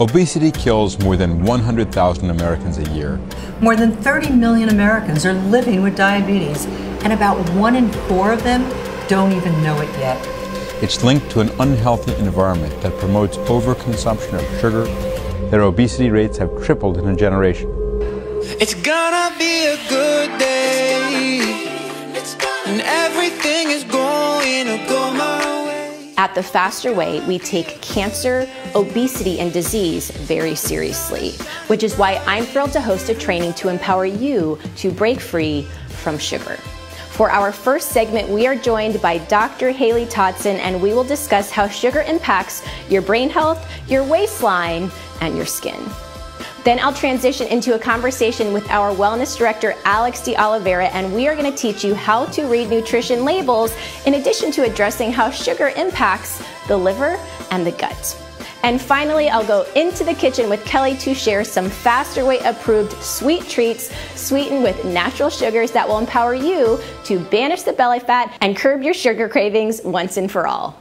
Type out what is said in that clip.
Obesity kills more than 100,000 Americans a year. More than 30 million Americans are living with diabetes, and about one in four of them don't even know it yet. It's linked to an unhealthy environment that promotes overconsumption of sugar. Their obesity rates have tripled in a generation. It's gonna be a good day, and everything is going At the Faster Way, we take cancer, obesity, and disease very seriously, which is why I'm thrilled to host a training to empower you to break free from sugar. For our first segment, we are joined by Dr. Haley Totson, and we will discuss how sugar impacts your brain health, your waistline, and your skin. Then I'll transition into a conversation with our wellness director, Alex de Oliveira, and we are going to teach you how to read nutrition labels in addition to addressing how sugar impacts the liver and the gut. And finally, I'll go into the kitchen with Kelly to share some faster way approved sweet treats sweetened with natural sugars that will empower you to banish the belly fat and curb your sugar cravings once and for all.